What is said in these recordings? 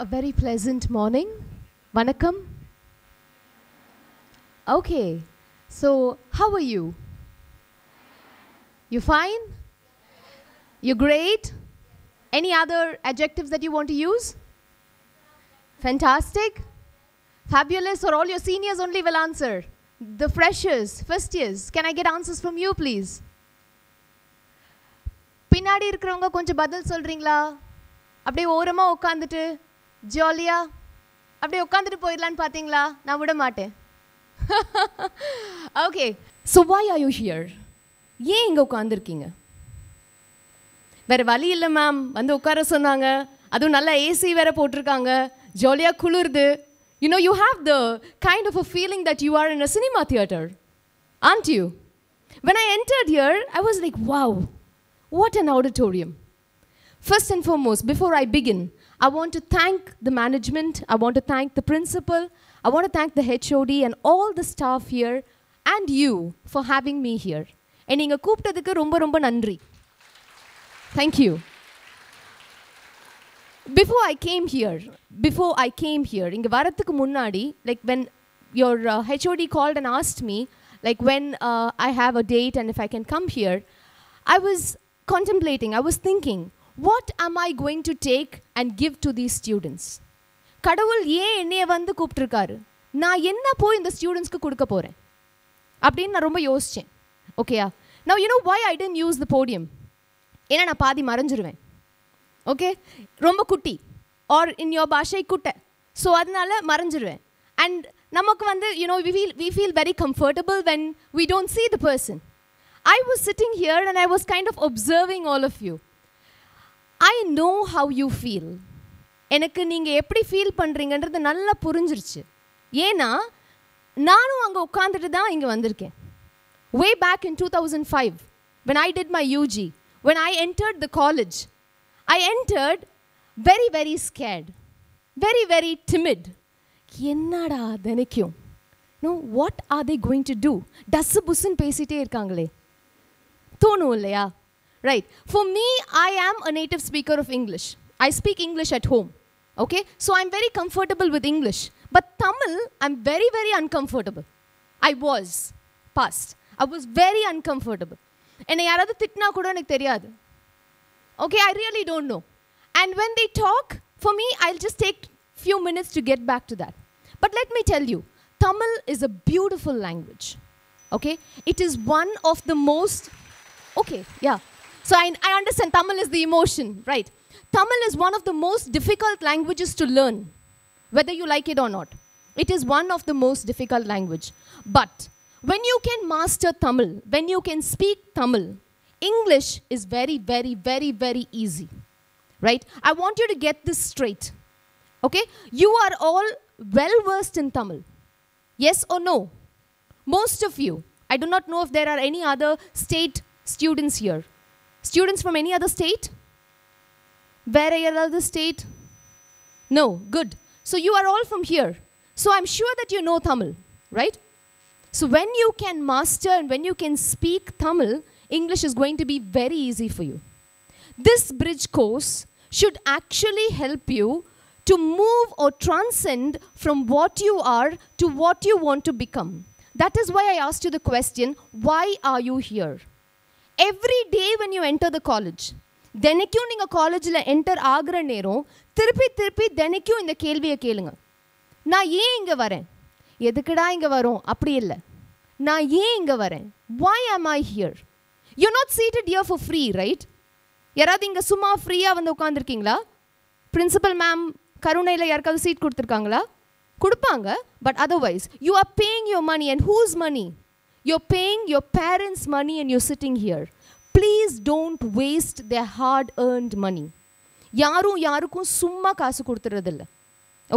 A very pleasant morning. Vanakkam. Okay, so how are you? You fine? You great? Any other adjectives that you want to use? Fantastic? Fabulous, or all your seniors only will answer? The freshers, first years, can I get answers from you, please? பின்னாடி இருக்கிறவங்க கொஞ்சம் பதில் சொல்றீங்களா அப்படியே ஓரமா உட்காந்துட்டு ஜாலியாக அப்படியே உட்காந்துட்டு போயிடலான்னு பார்த்தீங்களா? நான் விட மாட்டேன். Okay so why are you here ஏன் இங்கே உட்காந்துருக்கீங்க வேற வழி இல்லை மேம் வந்து உட்கார சொன்னாங்க. அதுவும் நல்லா ஏசி வேற போட்டிருக்காங்க. ஜாலியாக குளிருது. You know you have the kind of a feeling that you are in a cinema theatre and you when I entered here I was like wow what an auditorium first and foremost before I begin I want to thank the management, I want to thank the principal, I want to thank the HOD and all the staff here and you for having me here. And நீங்க கூப்பிட்டதுக்கு ரொம்ப ரொம்ப நன்றி. Thank you. Before I came here, before I came here, இங்க வரதுக்கு முன்னாடி, like when your uh, HOD called and asked me, like when uh, I have a date and if I can come here, I was contemplating, I was thinking, what am I going to take and give to these students? கடவுள் ஏன் என்னைய வந்து கூப்பிட்டுருக்காரு நான் என்ன போய் இந்த ஸ்டூடெண்ட்ஸ்க்கு கொடுக்க போகிறேன் அப்படின்னு நான் ரொம்ப யோசித்தேன் ஓகேயா நான் you know why I didn't use the podium ஏன்னா நான் பாதி மறைஞ்சிருவேன் ஓகே ரொம்ப குட்டி ஆர் இன் யோர் பாஷை குட்டை ஸோ அதனால மறைஞ்சிருவேன் அண்ட் நமக்கு வந்து you know we feel we feel very comfortable when we don't see the person I was sitting here and I was kind of observing all of you. I know how you feel எனக்கு நீங்கள் எப்படி feel பண்ணுறீங்கன்றது நல்லா புரிஞ்சிருச்சு. ஏன்னா நானும் அங்கே உட்காந்துட்டு தான் இங்கே வந்திருக்கேன். Way back in two thousand five when I did my UG when I entered the college I entered very very scared very very timid என்னடா தினைக்கும்? No what are they going to do டஸ்ஸு புஸ்ஸுன்னு பேசிகிட்டே இருக்காங்களே. தோணும் இல்லையா? Right for me I ஆம் அ native speaker of English I speak English at home okay so I'm very comfortable with English but Tamil I'm very very uncomfortable I was past I was very uncomfortable என்னை யாராவது திட்டினா கூட எனக்கு தெரியாது okay I really don't know and when they talk for me I just take few minutes to get back to that but let me tell you Tamil is a beautiful language okay it is one of the most okay yeah so I, I understand tamil is the emotion right? Tamil is one of the most difficult languages to learn whether you like it or not. It is one of the most difficult language. But when you can master tamil when you can speak tamil english is very very very very easy right? I want you to get this straight okay? You are all well versed in tamil yes or no? Most of you. I do not know if there are any other state students here. Students from any other state? Where are any other state? No, good. So you are all from here. So I'm sure that you know Tamil, right? So when you can master and when you can speak Tamil, English is going to be very easy for you. This bridge course should actually help you to move or transcend from what you are to what you want to become. That is why I asked you the question why are you here? Every day when you enter the college தினைக்கும் நீங்கள் காலேஜில் enter ஆகிற நேரம் திருப்பி திருப்பி தினைக்கும் இந்த கேள்வியை கேளுங்க. நான் ஏன் இங்கே வரேன்? எதுக்குடா இங்கே வரோம்? அப்படி இல்லை. நான் ஏன் இங்கே வரேன்? Why am I here you not seated here for free right யாராவது இங்கே சும்மா ஃப்ரீயாக வந்து உட்காந்துருக்கீங்களா பிரின்சிபல் மேம் கருணையில் யாருக்காவது சீட் கொடுத்துருக்காங்களா? கொடுப்பாங்க but otherwise you are paying your money and whose money you're paying your parents money and you're sitting here please don't waste the hard earned money யாரும் யாருக்கும் சும்மா காசு கொடுத்துட்றதில்ல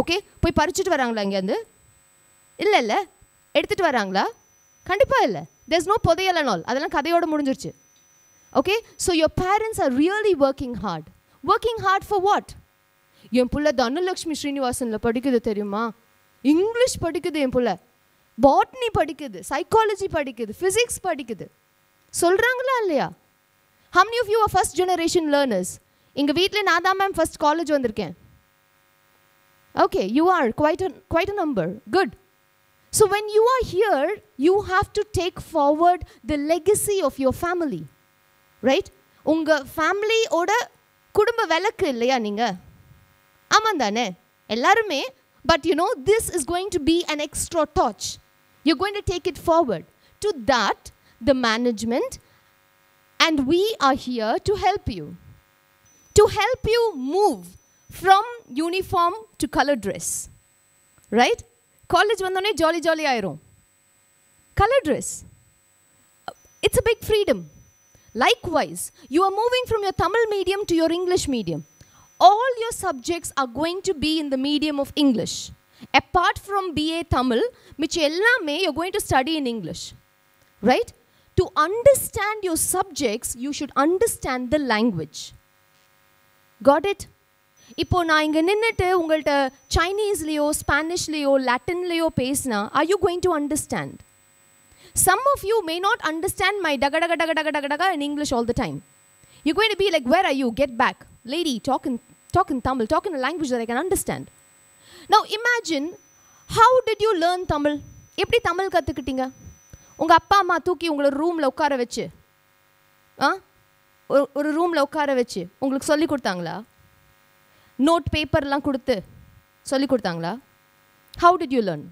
ஓகே போய் பறிச்சுட்டு வராங்களா இங்கேருந்து இல்லை இல்லை. எடுத்துகிட்டு வராங்களா? கண்டிப்பாக இல்லை. There's நோ புதையல் நாள் அதெல்லாம் கதையோட முடிஞ்சிருச்சு. Okay so your parents are really working hard working hard for what என் பிள்ளை தனலக்ஷ்மி ஸ்ரீனிவாசனில் படிக்குது தெரியுமா? இங்கிலீஷ் படிக்குது என் பிள்ளை. பாட்னி படிக்குது சைக்காலஜி படிக்குது ஃபிசிக்ஸ் படிக்குது. சொல்கிறாங்களா இல்லையா? how many of you are first generation learners எங்கள் வீட்டில் நான் தான் மேம் ஃபஸ்ட் காலேஜ் வந்திருக்கேன் Okay, you are quite a, quite a number. Good. So when you are here, you have to take forward the legacy of your family. Right? உங்க ஃபேமிலியோட குடும்ப விளக்கு இல்லையா நீங்க ஆமாம் தானே எல்லாருமே but you know this is going to be an extra torch you going to take it forward to that the management and we are here to help you, to help you move from uniform to color dress. Right? College vandone jolly jolly aero. Color dress. It's a big freedom. Likewise, you are moving from your Tamil medium to your English medium. All your subjects are going to be in the medium of English. Apart from BA Tamil, which ellame you're going to study in English. Right? To understand your subjects you should understand the language got it இப்போ நான் இங்கே நின்றுட்டு உங்கள்கிட்ட சைனீஸ்லேயோ ஸ்பானிஷ்லேயோ லாட்டின்லேயோ பேசினா are you going to understand some of you may not understand my டக டக டக டக டக டக in English all the time you going to be like where are you get back lady talk in talk in Tamil talk in language I can understand now imagine how did you learn Tamil எப்படி தமிழ் கற்றுக்கிட்டீங்க உங்கள் அப்பா அம்மா தூக்கி உங்களை ரூமில் உட்கார வச்சு ஆ? ஒரு ஒரு ரூமில் உட்கார வச்சு உங்களுக்கு சொல்லி கொடுத்தாங்களா? நோட் பேப்பர்லாம் கொடுத்து சொல்லி கொடுத்தாங்களா? How did you learn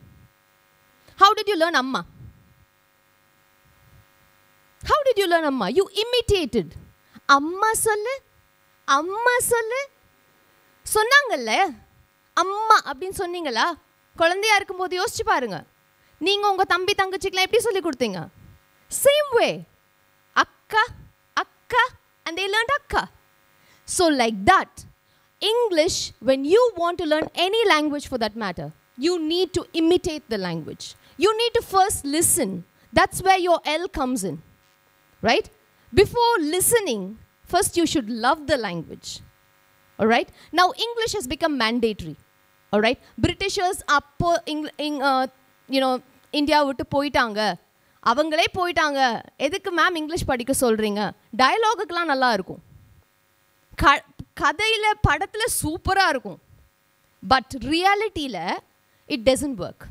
how did you learn அம்மா? ஹவு டிட் யூ லேர்ன் அம்மா? யூ இமிட்டேட்டட் அம்மா சொல்லு அம்மா சொல்லு. சொன்னாங்கல்ல? அம்மா அப்படின்னு சொன்னீங்களா? குழந்தையா இருக்கும்போது யோசிச்சு பாருங்கள் நீங்கள் உங்கள் தம்பி தங்கச்சிக்கெலாம் எப்படி சொல்லி கொடுத்தீங்க சேம் வே அக்கா அக்கா and they learned akka so like that english when you want to learn any language for that matter you need to imitate the language you need to first listen that's where your l comes in right before listening first you should love the language all right now english has become mandatory all right britishers are po- Eng- Eng- uh, you know India விட்டு போயிட்டாங்க. அவங்களே போயிட்டாங்க. எதுக்கு ma'am English படிக்க சொல்கிறீங்க டயலாகுக்கெலாம் நல்லா இருக்கும். க கதையில் படத்தில் சூப்பராக இருக்கும். But ரியாலிட்டியில் it doesn't work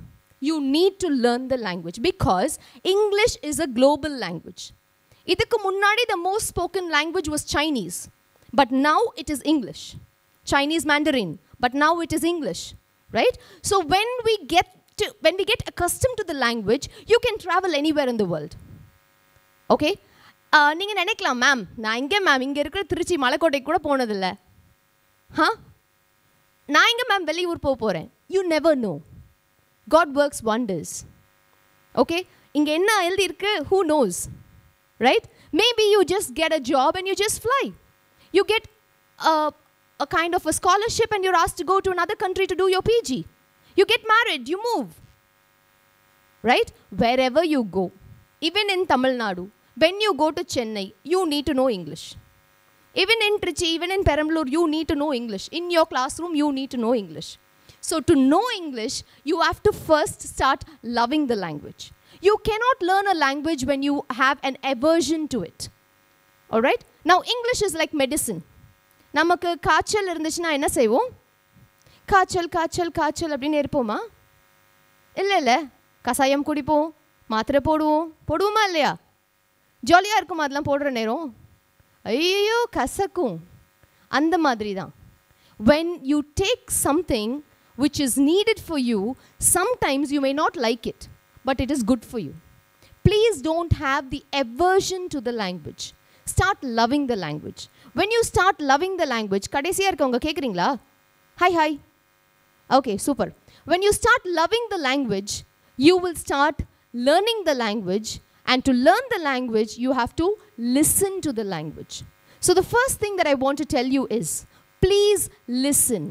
you need to learn the language because English is a global language இதுக்கு முன்னாடி the most spoken language was Chinese but now it is English Chinese Mandarin but now it is English right so when we get to, when we get accustomed to the language, you can travel anywhere in the world. Okay? Uh, நீங்கள் நினைக்கலாம் ma'am நான் எங்கே ma'am இங்கே இருக்கிற திருச்சி மலைக்கோட்டைக்கு கூட போனதில்ல ஹா நான் எங்கே மேம் வெளியூர் போக போகிறேன் you never know God works wonders okay இங்கே என்ன எழுதியிருக்கு who knows right maybe you just get a job and you just fly you get a kind of a scholarship and you're asked to go to another country to do your PG. You get married, you move. Right? Wherever you go, even in Tamil Nadu, when you go to Chennai, you need to know English. Even in Trichy, even in Perambalur, you need to know English. In your classroom, you need to know English. So, to know English, you have to first start loving the language. You cannot learn a language when you have an aversion to it. All right? Now, English is like medicine. நமக்கு காய்ச்சல் இருந்துச்சுன்னா என்ன செய்வோம் காய்ச்சல் காய்ச்சல் காய்ச்சல் அப்படின்னு இருப்போமா இல்லை இல்லை. கசாயம் குடிப்போம் மாத்திரை போடுவோம். போடுவோமா இல்லையா? ஜாலியாக இருக்கும் அதெல்லாம் போடுற நேரம்? ஐயோ கசக்கும். அந்த மாதிரி தான் when you take something which is needed for you sometimes you may not like it but it is good for you please don't have the aversion to the language start loving the language when you start loving the language கடைசியாக இருக்கவங்க கேட்குறீங்களா hi hi okay super when you start loving the language you will start learning the language and to learn the language you have to listen to the language so the first thing that I want to tell you is please listen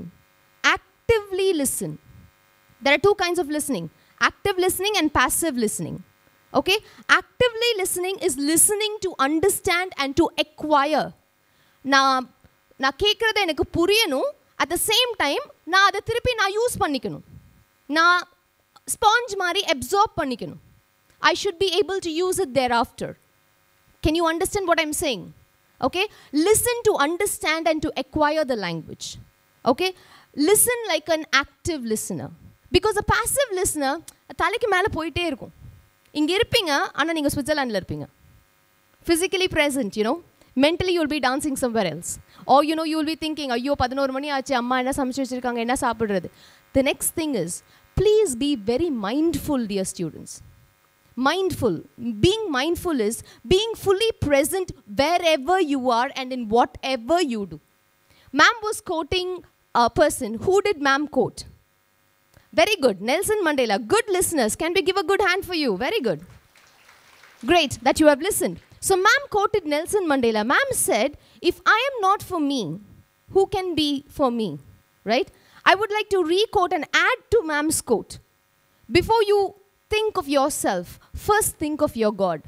actively listen there are two kinds of listening active listening and passive listening okay actively listening is listening to understand and to acquire நான் நான் கேட்குறது எனக்கு புரியணும் at the same time நான் அதை திருப்பி நான் use பண்ணிக்கணும் நான் ஸ்பாஞ்ச் மாதிரி அப்சார்ப் பண்ணிக்கணும் I should be able to use it there after can you understand what I'm saying okay listen to understand and to acquire the language Okay? Listen like an active listener. Because a passive listener, தலைக்கு மேலே போயிட்டே இருக்கும் இங்கே இருப்பீங்க ஆனால் நீங்கள் சுவிட்சர்லாண்டில் இருப்பீங்க physically present, you know. Mentally, you'll be dancing somewhere else. Or, you know, you'll be thinking, ஐயோ பதினோரு மணி ஆச்சு அம்மா என்ன சமைச்சு வச்சிருக்காங்க என்ன சாப்பிடுறது The next thing is, please be very mindful, dear students. Mindful. Being mindful is being fully present wherever you are and in whatever you do. Ma'am was quoting a person. Who did ma'am quote? Very good. Nelson Mandela. Good listeners. Can we give a good hand for you? Very good. Great that you have listened. So, ma'am quoted Nelson Mandela. Ma'am said, If I am not for me, who can be for me? Right? I would like to re quote and add to ma'am's quote. Before you think of yourself, first think of your God.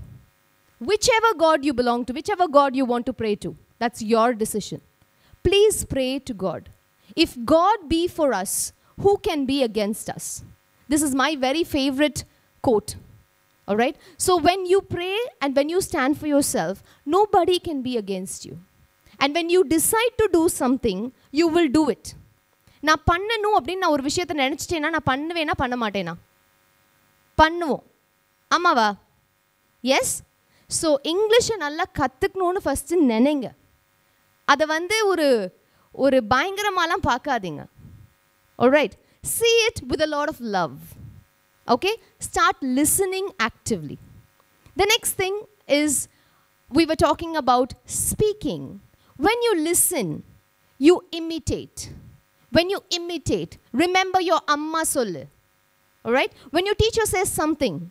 Whichever God you belong to, whichever God you want to pray to, that's your decision. Please pray to God. If God be for us, who can be against us? This is my very favorite quote. All right? So when you pray and when you stand for yourself, nobody can be against you. And when you decide to do something, you will do it. நான் பண்ணணும் அப்படின்னு நான் ஒரு விஷயத்தை நினச்சிட்டேன்னா நான் பண்ணுவேனா பண்ண மாட்டேனா பண்ணுவோம் ஆமாவா எஸ் ஸோ இங்கிலீஷை நல்லா கற்றுக்கணுன்னு ஃபஸ்ட்டு நினைங்க அதை வந்து ஒரு ஒரு பயங்கரமாலாம் பார்க்காதீங்க alright see it with a lot of love okay? Start listening actively. The next thing is we were talking about speaking. When you listen you imitate. When you imitate remember your amma sollu all right when your teacher says something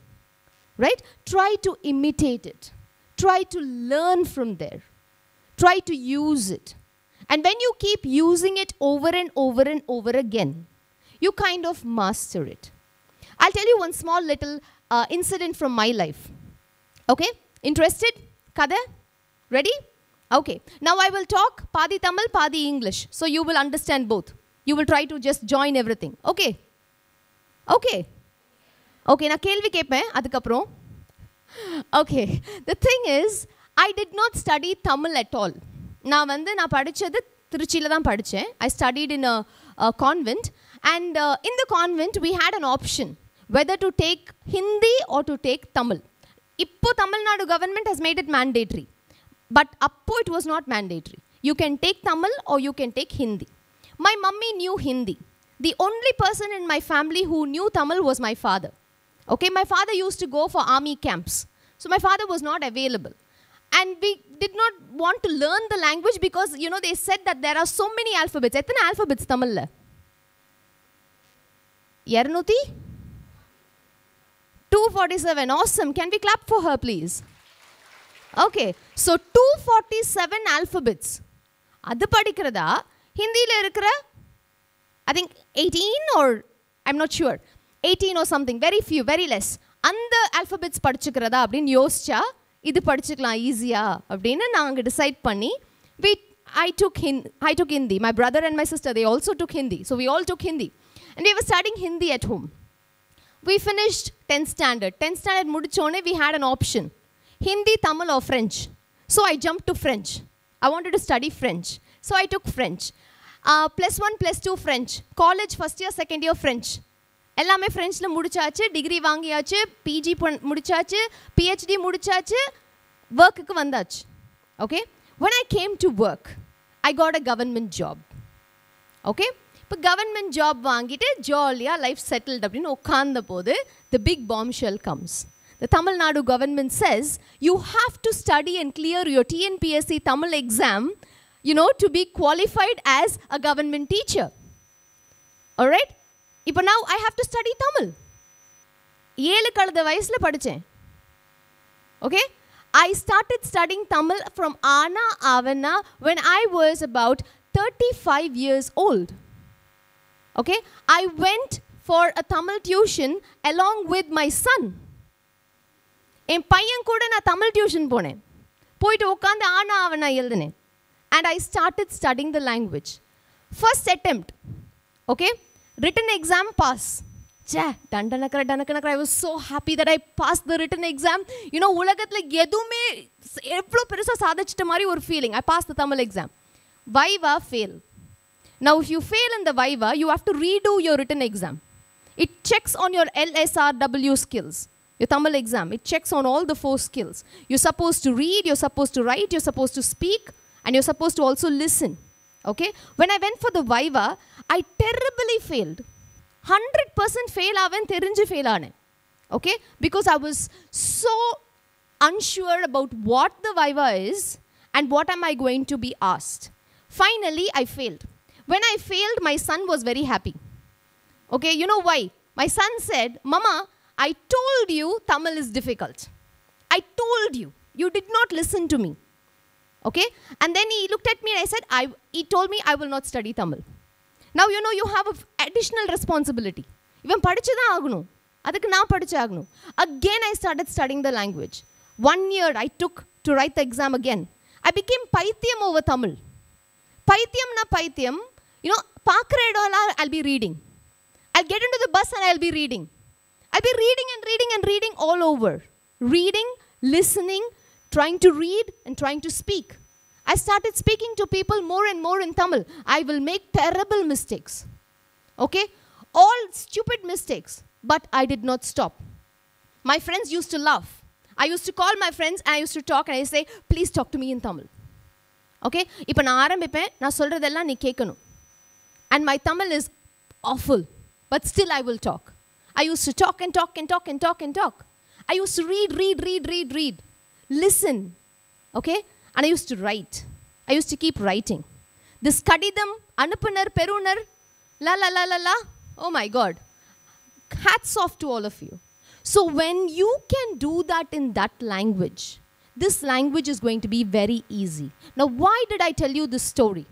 right? Try to imitate it. Try to learn from there. Try to use it. And when you keep using it over and over and over again you kind of master it i'll tell you one small little uh, incident from my life okay interested kada ready okay now i will talk padi tamil padi english so you will understand both you will try to just join everything okay okay okay நான் கேள்வி கேட்பேன் அதுக்கப்புறம் okay the thing is I did not study Tamil at all நான் வந்து நான் படித்தது திருச்சியில் தான் படித்தேன் I studied in a convent and in the convent we had an option whether to take Hindi or to take Tamil. Ippo Tamil Nadu government has made it mandatory. But appo it was not mandatory. You can take Tamil or you can take Hindi. My mummy knew Hindi. The only person in my family who knew Tamil was my father. Okay, my father used to go for army camps. So my father was not available. And we did not want to learn the language because, you know, they said that there are so many alphabets. How alphabets Tamil? 200? Two forty seven awesome can we clap for her please okay so two forty seven alphabets அது படிக்கிறதா ஹிந்தியில் இருக்கிற I think 18 or I'm not sure. 18 or something, very few, very less. அந்த alphabets படிச்சுக்கிறதா அப்படின்னு யோசிச்சா இது படிச்சுக்கலாம் ஈஸியா அப்படின்னு நாங்கள் டிசைட் பண்ணி V I took Hind I took Hindi my brother and my sister they also took Hindi so we all took Hindi and we were studying Hindi at home we finished tenth standard tenth standard முடிச்சோடனே we had an option Hindi Tamil R French so I jump to French I wanted to study French so I took French plus one plus two French college first year second year French எல்லாமே ஃப்ரெஞ்சில் முடிச்சாச்சு degree வாங்கியாச்சு PG பண் முடிச்சாச்சு PhD முடிச்சாச்சு ஒர்க்குக்கு வந்தாச்சு okay one I came to work I got a government job okay இப்போ government job வாங்கிட்டு ஜாலியாக லைஃப் செட்டில்டு அப்படின்னு உட்கார்ந்த போது the big bombshell comes The Tamil Nadu government says you have to study and clear your TNPSC Tamil exam you know, to be qualified as a government teacher. All right? இப்போ now I have to study Tamil. ஏழு கழுத வயசில் படித்தேன் okay I started studying Tamil from ஆனா ஆவனா when I was about thirty five years old okay I went for a Tamil tuition along with my son என் பையன் கூட நான் Tamil tuition போனேன் போயிட்டு உட்காந்து ஆனா ஆவனா எழுதினேன் and I started studying the language. First attempt, okay? Written exam pass. Say டண்டனக்கர டனக்கனக்கர I was so happy that I pass the written exam you know உலகத்தில் எதுவுமே எவ்வளோ பெருசாக சாதிச்சிட்ட மாதிரி ஒரு feeling I pass the Tamil exam viva fail Now, if you fail in the Viva, you have to redo your written exam. It checks on your LSRW skills, your Tamil exam. It checks on all the four skills. You're supposed to read, you're supposed to write, you're supposed to speak, and you're supposed to also listen. Okay? When I went for the Viva, I terribly failed. 100% fail ஆவேன் தெரிஞ்சு fail ஆனேன் okay because i was so unsure about what the viva is and what am i going to be asked finally i failed when i failed my son was very happy okay you know why my son said mama i told you tamil is difficult i told you you did not listen to me okay and then he looked at me and i said I, he told me i will not study tamil now you know you have a f- additional responsibility இவன் படிச்சு தான் ஆகணும் அதுக்கு நான் படிச்சு ஆகணும் again i started studying the language one year i took to write the exam again i became பைத்தியம் over tamil பைத்தியம்னா பைத்தியம் you know பார்க்குற இடம்லாம் i'll be reading i'll get into the bus and i'll be reading i'll be reading and reading and reading all over reading listening trying to read and trying to speak i started speaking to people more and more in tamil i will make terrible mistakes okay all stupid mistakes but i did not stop my friends used to laugh i used to call my friends and i used to talk and i say please talk to me in tamil okay இப்போ நான் ஆரம்பிப்பேன் நான் சொல்கிறதெல்லாம் நீ கேட்கணும் and my tamil is awful but still i will talk. I used to talk and talk and talk and talk and talk. I used to read read read read read. Listen okay? And i used to write. I used to keep writing. This kadidam anupunar perunar la la la la la oh my god. Hats off to all of you. So when you can do that in that language this language is going to be very easy. Now why did i tell you this story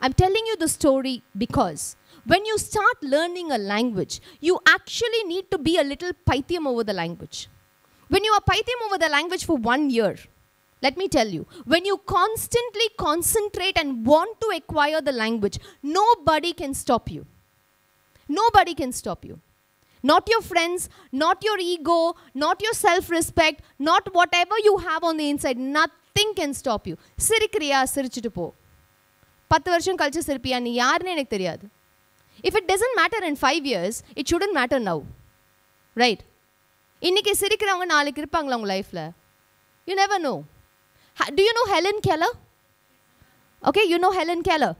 I'm telling you the story because when you start learning a language, you actually need to be a little Pythium over the language. When you are Pythium over the language for one year, let me tell you, when you constantly concentrate and want to acquire the language, nobody can stop you. Nobody can stop you. Not your friends, not your ego, not your self respect, not whatever you have on the inside. Nothing can stop you. Sirikriya, sirichitupo. பத்து வருஷம் கழிச்சு சிரிப்பியா நீ யாருன்னு எனக்கு தெரியாது if it doesn't matter in five years it shouldn't matter now right இன்னைக்கு சிரிக்கிறவங்க நாளைக்கு இருப்பாங்களா உங்கள் லைஃப்பில் you never know to you know Helen Keller Okay, you know Helen Keller.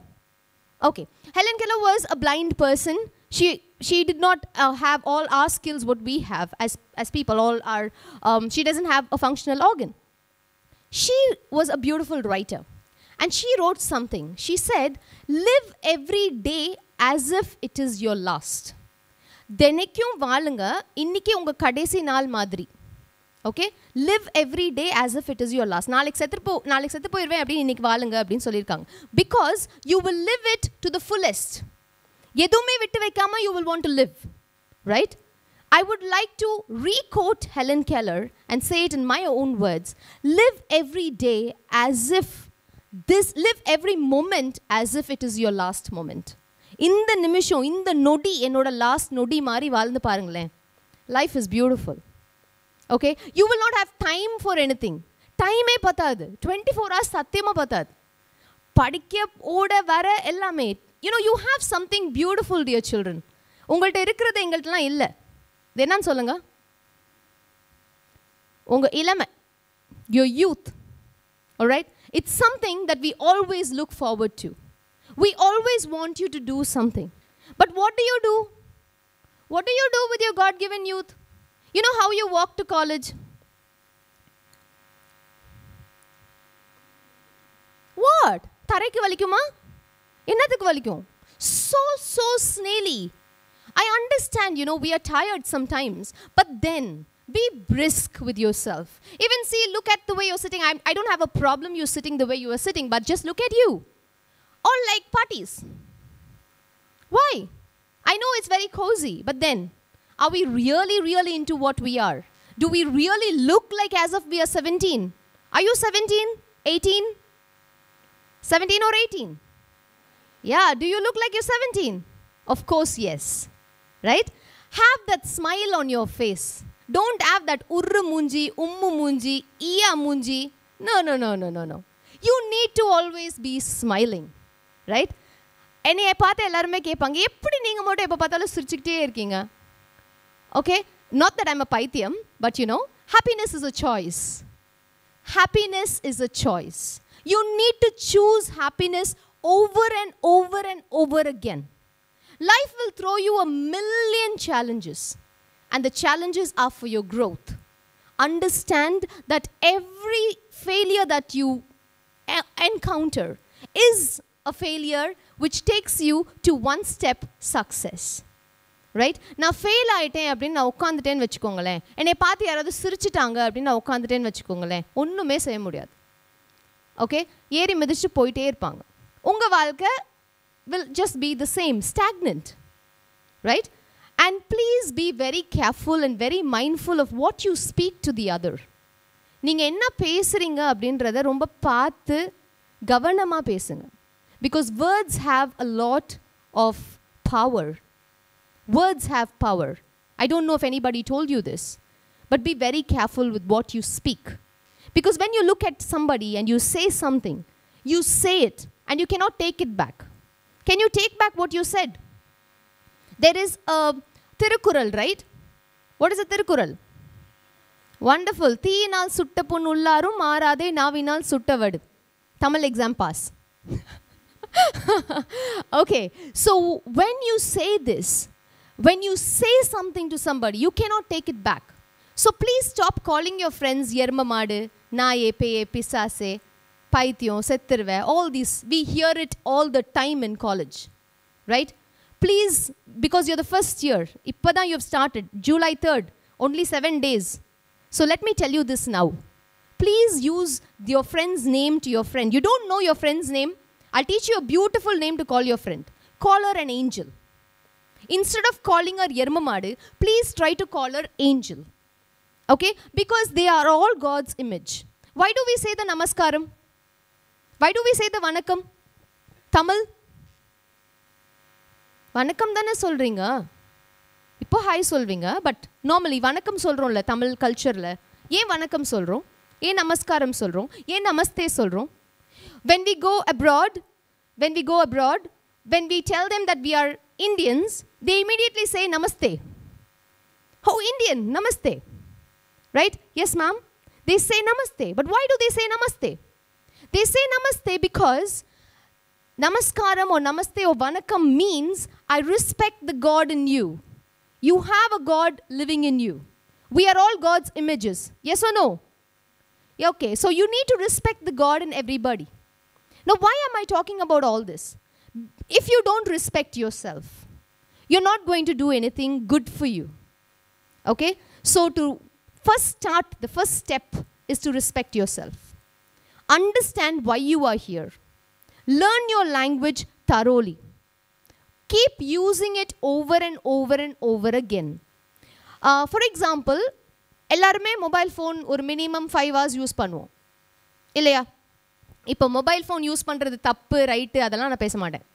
Okay, Helen Keller was a blind person. She she did not uh, have all our skills what we have as as people. All our um, she doesn't have a functional organ. She was a beautiful writer, and she wrote something. She said, "Live every day as if it is your last." தினைக்கும் வாழுங்க இன்னைக்கு உங்க கடைசி நாள் மாதிரி okay live every day as if it is your last நாளைக்கு செத்து போ நாளைக்கு செத்து போயிடுவேன் அப்படின்னு இன்னைக்கு வாழுங்க அப்படின்னு சொல்லியிருக்காங்க because you will live it to the fullest எதுவுமே விட்டு வைக்காம you will want to live right I would like to re-quote Helen Keller and say it in my own words. Live every day as if this, live every moment as if it is your last moment. இந்த நிமிஷம் இந்த நொடி என்னோட last நொடி மாதிரி வாழ்ந்து பாருங்களேன். Life is beautiful okay you will not have time for anything டைமே பத்தாது. டுவெண்ட்டி ஃபோர் ஹவர்ஸ் சத்தியமாக பத்தாது. படிக்க ஓட வர எல்லாமே you know you have something beautiful dear children உங்கள்கிட்ட இருக்கிறது எங்கள்கிட்டலாம் இல்லை. இது என்னன்னு சொல்லுங்க? உங்கள் இளமை your youth alright it's something that we always look forward to we always want you to do something but what do you do what do you do with your god given youth you know how you walk to college what தரைக்கு வலிக்குமா என்னத்துக்கு வலிக்கும் so so snaily i understand you know we are tired sometimes but then be brisk with yourself. Even see look at the way you're sitting. I'm, i don't have a problem you sitting the way you are sitting but just look at you. All like parties. Why? I know it's very cozy but then are we really really into what we are? Do we really look like as if we are 17 are you 17 18 17 or 18 yeah, do you look like you're 17? Of course, yes. Right? Have that smile on your face. Don't have that urru munji, ummu munji, iya munji. No, no, no, no, no, no. You need to always be smiling. Right? என்னைய பார்த்து எல்லாருமே கேட்பாங்க எப்படி நீங்கள் மட்டும் எப்போ பார்த்தாலும் சிரிச்சுக்கிட்டே இருக்கீங்க okay not that I'm a பைத்தியம் but you know happiness is a choice happiness is a choice. You need to choose happiness over and over and over again. Life will throw you a million challenges, and the challenges are for your growth. Understand that every failure that you e- encounter is a failure which takes you to one step success. Right நான் fail ஆயிட்டேன் அப்படின்னு நான் உட்காந்துட்டேன்னு வச்சுக்கோங்களேன் என்னை பார்த்து யாராவது சிரிச்சிட்டாங்க அப்படின்னு நான் உட்காந்துட்டேன்னு வச்சுக்கோங்களேன் ஒன்றுமே செய்ய முடியாது ஓகே ஏறி மிதிச்சு போயிட்டே இருப்பாங்க உங்கள் வாழ்க்கை will just be the same stagnant right and please be very careful and very mindful of what you speak to the other நீங்கள் என்ன பேசுகிறீங்க அப்படின்றத ரொம்ப பார்த்து கவனமாக பேசுங்க because words have a lot of power Words have power. I don't know if anybody told you this, but be very careful with what you speak. Because when you look at somebody and you say something, you say it and you cannot take it back. Can you take back what you said? There is a Tirukural, right? What is a Tirukural? Wonderful. தீயினால் சுட்ட புண் உள்ளாரும் மாறாதே நாவினால் சுட்டவடு Tamil exam pass okay, so when you say this, when you say something to somebody, you cannot take it back. So please stop calling your friends Yermamadu, Naye, Peye, Pisase, Paithyon, Settirve, all these. We hear it all the time in college, right? Please, because you're the first year, Ippada you have started, July 3rd, only seven days. So let me tell you this now. Please use your friend's name to your friend. You don't know your friend's name? I'll teach you a beautiful name to call your friend. Call her an angel. Instead of calling her Yermamadu, please try to call her angel. Okay? Because they are all God's image. Why do we say the Namaskaram? Why do we say the Vanakkam? Tamil? வணக்கம் தானே சொல்கிறீங்க இப்போ hi சொல்வீங்க but normally வணக்கம் சொல்கிறோம்ல தமிழ் கல்ச்சரில் ஏன் வணக்கம் சொல்கிறோம் ஏன் நமஸ்காரம் சொல்கிறோம் ஏன் நமஸ்தே சொல்கிறோம் when we go abroad when we go abroad when we tell them that we are Indians they immediately say namaste ஹோ Indian namaste right yes ma'am they say namaste but why do they say namaste they say namaste because namaskaram or namaste or vanakam means I respect the God in you. You have a God living in you. We are all God's images. Yes or no? Yeah, okay, so you need to respect the God in everybody. Now, why am I talking about all this? If you don't respect yourself, you're not going to do anything good for you. Okay? So, to first start, the first step is to respect yourself. Understand why you are here. Learn your language thoroughly. Keep using it over and over and over again. Uh, for example, எல்லாருமே mobile phone ஒரு minimum five hours use பண்ணுவோம். இல்லையா? இப்போ mobile phone use பண்ணுறது தப்பு right அதெல்லாம் நான் பேச மாட்டேன்.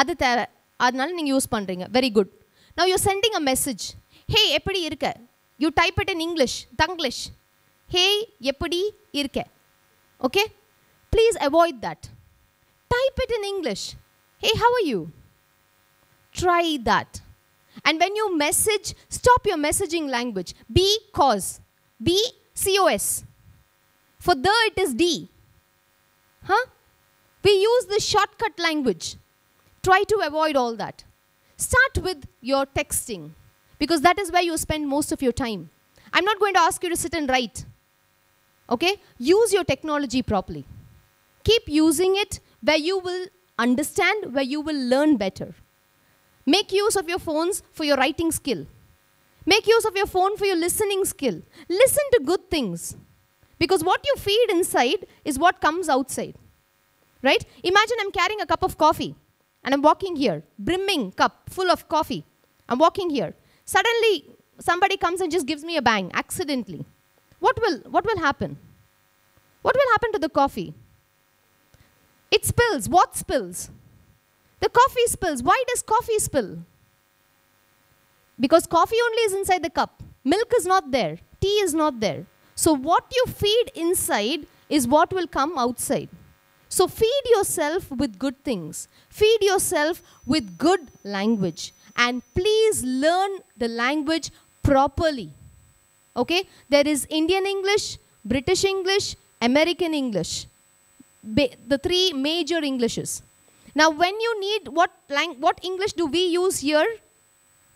அது தேவை. அதனால நீங்கள் யூஸ் பண்ணுறீங்க very good now you sending a message hey எப்படி இருக்க? You type it in English Tanglish hey எப்படி இருக்க? Okay please avoid that type it in English. Hey, how are you? Try that. And when you message, stop your messaging language. Be cause. Be COS. For the, it is D. Huh? We use the shortcut language. Try to avoid all that. Start with your texting because that is where you spend most of your time. I'm not going to ask you to sit and write. Okay? Use your technology properly. Keep using it where you will understand, where you will learn better. Make use of your phones for your writing skill. Make use of your phone for your listening skill. Listen to good things. Because what you feed inside is what comes outside. Right? Imagine I'm carrying a cup of coffee and I'm walking here, brimming cup full of coffee. I'm walking here. Suddenly, somebody comes and just gives me a bang accidentally. What will, what will happen? What will happen to the coffee? It spills. What spills? The coffee spills. Why does coffee spill? Because coffee only is inside the cup. Milk is not there. Tea is not there. So, what you feed inside is what will come outside. So feed yourself with good things. Feed yourself with good language. And please learn the language properly. Okay? There is Indian English, British English, American English. The three major Englishes. Now, when you need what what English do we use here?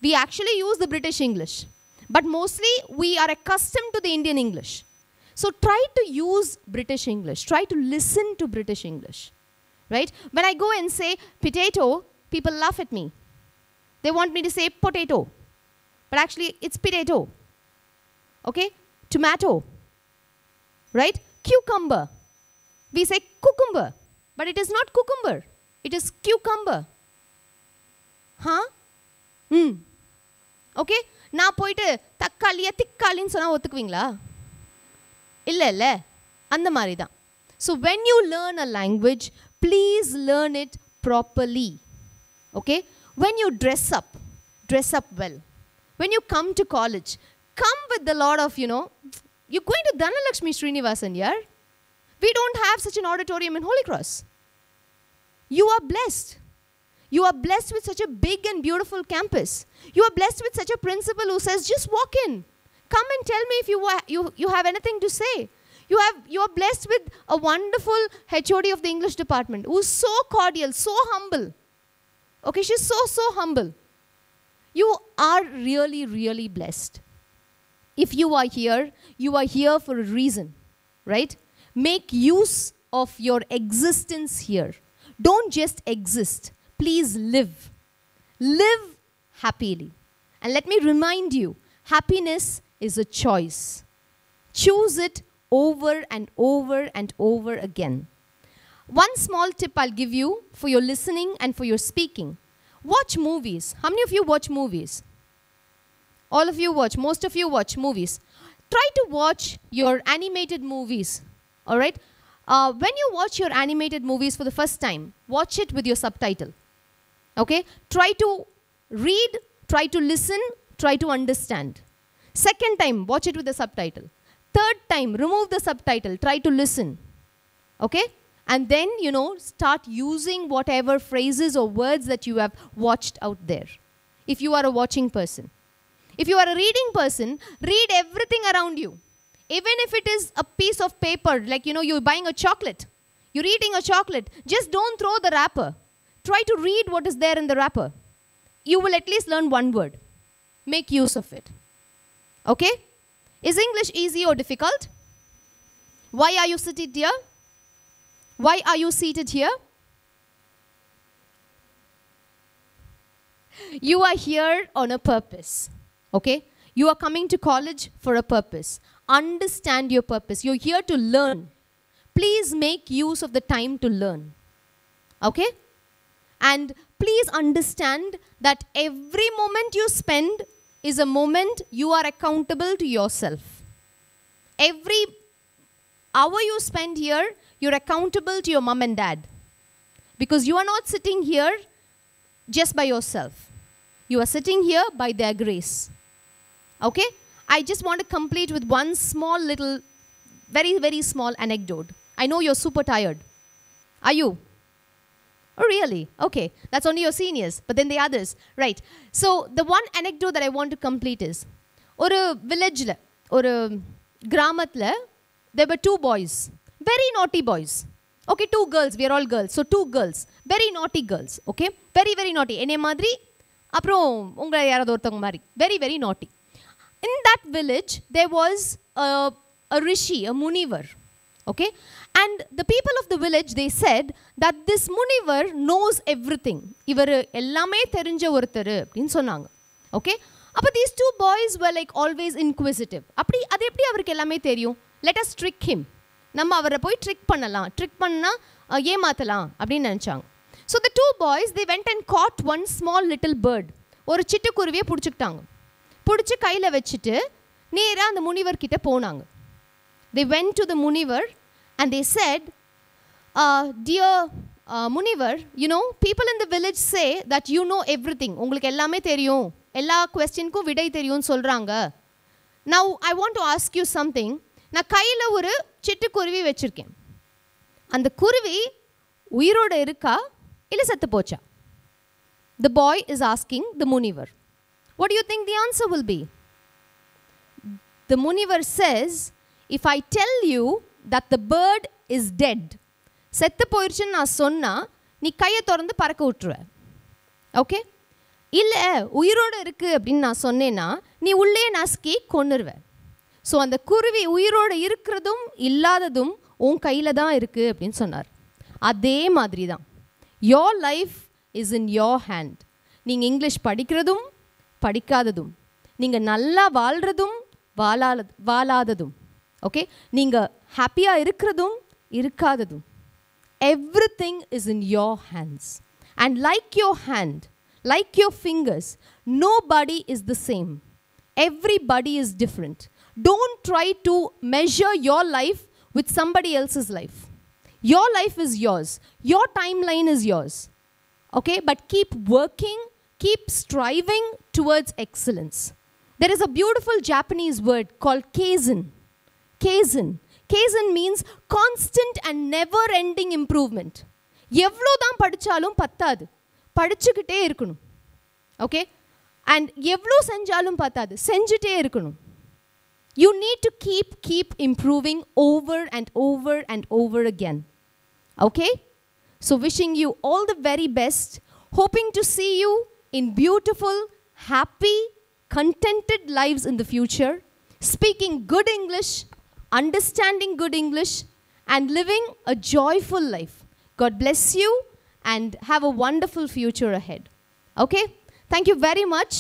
We actually use the British English, but mostly we are accustomed to the Indian English. So try to use British English. Try to listen to British English, right? When I go and say potato, people laugh at me. They want me to say potato, but actually it's potato. Okay, tomato, right? Cucumber We say cucumber, but it is not cucumber. It is cucumber. Huh? ம் okay நான் போயிட்டு தக்காளியை திக்காளின்னு சொன்னால் ஒத்துக்குவீங்களா இல்லை இல்லை அந்த மாதிரி தான் so when you learn a language please learn it properly okay when you dress up dress up well when you come to college come with the lot of you know you going to Dhanalakshmi Srinivasan யார் We don't have such an auditorium in Holy Cross. You are blessed. You are blessed with such a big and beautiful campus. You are blessed with such a principal who says, just walk in. Come and tell me if you, you, you have anything to say. You, have, you are blessed with a wonderful HOD of the English department who's so cordial, so humble. Okay, she's so, so humble. You are really, really blessed. If you are here, you are here for a reason, right? Make use of your existence here. Don't just exist. Please live. Live happily. And let me remind you happiness is a choice. Choose it over and over and over again. One small tip I'll give you for your listening and for your speaking watch movies. How many of you watch movies? All of you watch, most of you watch movies. Try to watch your animated movies, all right? Uh, when you watch your animated movies for the first time, watch it with your subtitle, okay? Try to read, try to listen, try to understand. Second time, watch it with the subtitle. Third time, remove the subtitle, try to listen, okay? And then, you know, start using whatever phrases or words that you have watched out there. If you are a watching person. If you are a reading person, read everything around you. Even if it is a piece of paper, like you know, you're buying a chocolate, you're eating a chocolate, just don't throw the wrapper. Try to read what is there in the wrapper. You will at least learn one word. Make use of it. Okay? Is English easy or difficult? Why are you seated here? Why are you seated here? You are here on a purpose. Okay? You are coming to college for a purpose. Understand your purpose. You're here to learn. Please make use of the time to learn. Okay? And please understand that every moment you spend is a moment you are accountable to yourself. Every hour you spend here, you're accountable to your mom and dad. Because you are not sitting here just by yourself. You are sitting here by their grace. Okay? I just want to complete with one small little, very, very small anecdote. I know you're super tired. Are you? Oh, really? Okay. That's only your seniors, but then the others. Right. So, the one anecdote that I want to complete is ஒரு வில்லேஜில் ஒரு கிராமத்தில் there were two boys, very naughty boys. Okay, two girls, we are all girls. So, two girls, very naughty girls. Okay, very, very naughty. என்னைய மாதிரி அப்புறம் உங்களை யாராவது ஒருத்தவங்க மாதிரி வெரி வெரி நாட்டி In that village there was a, a rishi a munivar okay? And the people of the village they said that this munivar knows everything. இவர் எல்லாமே தெரிஞ்ச ஒருத்தர் அப்படின்னு சொன்னாங்க ஓகே அப்போ these two boys were like always inquisitive அப்படி அது எப்படி அவருக்கு எல்லாமே தெரியும்? லெட் அஸ் ட்ரிக் ஹிம் நம்ம அவரை போய் ட்ரிக் பண்ணலாம். ட்ரிக் பண்ணால் ஏமாற்றலாம் அப்படின்னு நினச்சாங்க. So the two boys the went and got one small little bird ஒரு சிட்டுக்குருவியை பிடிச்சிக்கிட்டாங்க. பிடிச்சி கையில் வச்சுட்டு நேராக அந்த முனிவர் கிட்ட போனாங்க. தே வென் டு த முனிவர் அண்ட் தே செட் டியர் முனிவர் you know people in the village say that you know everything உங்களுக்கு எல்லாமே தெரியும். எல்லா கொஸ்டினுக்கும் விடை தெரியும்னு சொல்கிறாங்க now I want to ask you something நான் கையில் ஒரு சிட்டுக்குருவி வச்சுருக்கேன். அந்த குருவி உயிரோட இருக்கா இல்லை செத்து போச்சா? த பாய் இஸ் ஆஸ்கிங் த முனிவர். What you think the answer will be The முனிவர் says if i tell you that the bird is dead செத்து போயிடுச்சுன்னு நான் சொன்னா நீ கையை திறந்து பறக்க விட்டுருவ ஓகே இல்லை உயிரோடு இருக்கு அப்படின்னு நான் சொன்னேன்னா நீ உள்ளே நசுக்கி கொன்னுருவேன் ஸோ அந்த குருவி உயிரோடு இருக்கிறதும் இல்லாததும் உன் கையில் தான் இருக்குது அப்படின்னு சொன்னார். அதே மாதிரி தான் your life is in your hand நீங்கள் இங்கிலீஷ் படிக்கிறதும் படிக்காததும் நீங்கள் நல்லா வாழ்கிறதும் வாழாத வாழாததும் ஓகே நீங்கள் ஹாப்பியாக இருக்கிறதும் இருக்காததும் everything is in your hands. And like your hand, like your fingers, nobody is the same. Everybody is different. Don't try to measure your life with somebody else's life. Your life is yours, your timeline is yours. Okay, but keep working, keep striving towards excellence. There is a beautiful Japanese word called kaizen. Kaizen. Kaizen means constant and never ending improvement. Yevlodam padichalum patad. Padichikite irkunu. Okay? And yevlo senjalum patad. Senjite irkunu. You need to keep, keep improving over and over and over again. Okay? So, wishing you all the very best. Hoping to see you in beautiful, happy, contented lives in the future, speaking good English, understanding good English, and living a joyful life. God bless you and have a wonderful future ahead. Okay? Thank you very much.